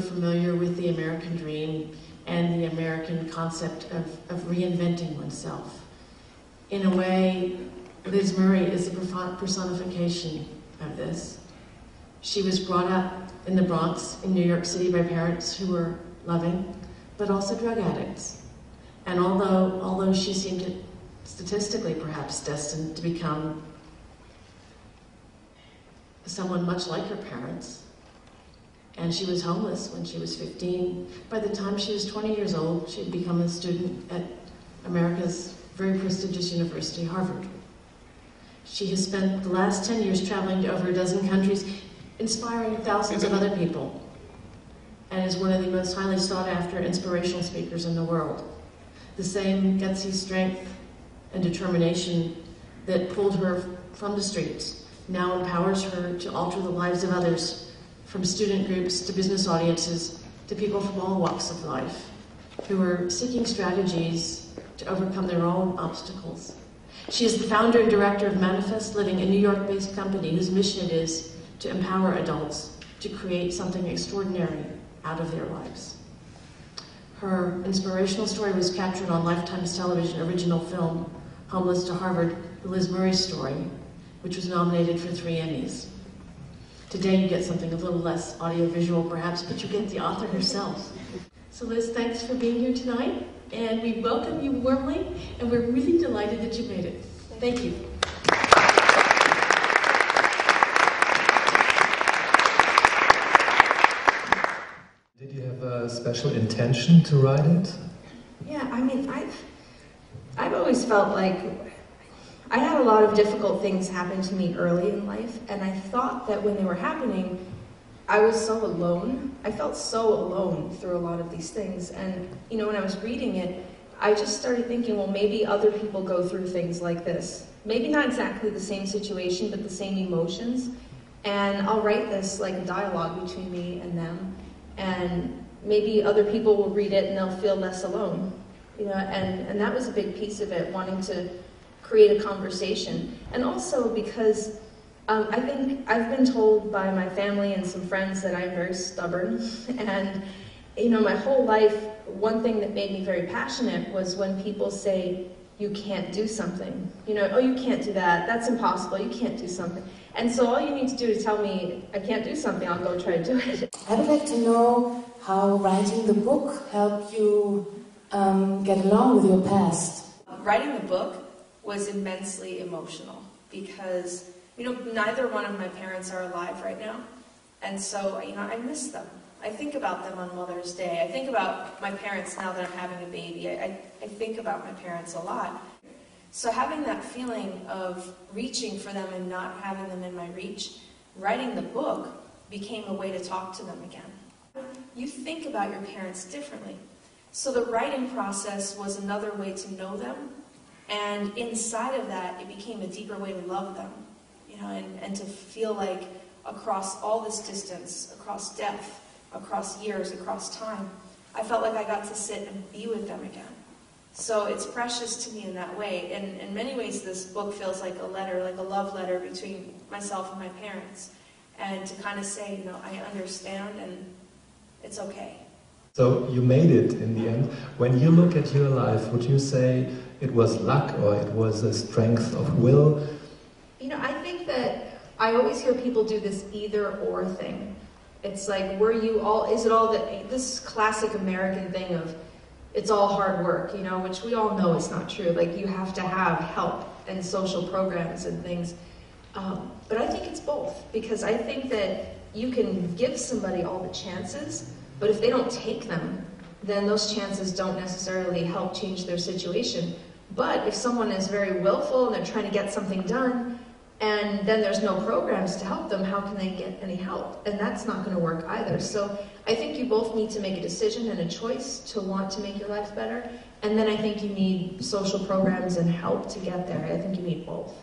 familiar with the American dream and the American concept of, of reinventing oneself. In a way, Liz Murray is the personification of this. She was brought up in the Bronx in New York City by parents who were loving, but also drug addicts. And although, although she seemed statistically perhaps destined to become someone much like her parents, and she was homeless when she was 15. By the time she was 20 years old, she had become a student at America's very prestigious university, Harvard. She has spent the last 10 years traveling to over a dozen countries, inspiring thousands of other people, and is one of the most highly sought after inspirational speakers in the world. The same gutsy strength and determination that pulled her from the streets now empowers her to alter the lives of others, from student groups to business audiences to people from all walks of life who are seeking strategies to overcome their own obstacles. She is the founder and director of Manifest Living, a New York based company whose mission it is to empower adults to create something extraordinary out of their lives. Her inspirational story was captured on Lifetime's television original film, Homeless to Harvard, the Liz Murray story, which was nominated for three Emmys. Today you get something a little less audiovisual perhaps, but you get the author herself. So Liz, thanks for being here tonight, and we welcome you warmly, and we're really delighted that you made it. Thank you. Did you have a special intention to write it? Yeah, I mean, I've, I've always felt like I had a lot of difficult things happen to me early in life, and I thought that when they were happening, I was so alone. I felt so alone through a lot of these things. And, you know, when I was reading it, I just started thinking, well, maybe other people go through things like this. Maybe not exactly the same situation, but the same emotions. And I'll write this like a dialogue between me and them. And maybe other people will read it and they'll feel less alone. You know, and, and that was a big piece of it, wanting to create a conversation. And also because um, I think I've been told by my family and some friends that I'm very stubborn. and, you know, my whole life, one thing that made me very passionate was when people say, you can't do something. You know, oh, you can't do that. That's impossible. You can't do something. And so all you need to do is tell me, I can't do something, I'll go try to do it. I would like to know how writing the book helped you um, get along with your past. Writing the book was immensely emotional because, you know, neither one of my parents are alive right now. And so, you know, I miss them. I think about them on Mother's Day. I think about my parents now that I'm having a baby. I, I, I think about my parents a lot. So having that feeling of reaching for them and not having them in my reach, writing the book became a way to talk to them again. You think about your parents differently. So the writing process was another way to know them and inside of that, it became a deeper way to love them, you know, and, and to feel like across all this distance, across depth, across years, across time, I felt like I got to sit and be with them again. So it's precious to me in that way. And in many ways, this book feels like a letter, like a love letter between myself and my parents. And to kind of say, you know, I understand and it's okay. So you made it in the end. When you look at your life, would you say it was luck or it was a strength of will? You know, I think that I always hear people do this either or thing. It's like, were you all, is it all that, this classic American thing of it's all hard work, you know, which we all know is not true. Like, you have to have help and social programs and things. Um, but I think it's both because I think that you can give somebody all the chances, but if they don't take them, then those chances don't necessarily help change their situation. But if someone is very willful and they're trying to get something done, and then there's no programs to help them, how can they get any help? And that's not going to work either. So I think you both need to make a decision and a choice to want to make your life better. And then I think you need social programs and help to get there. I think you need both.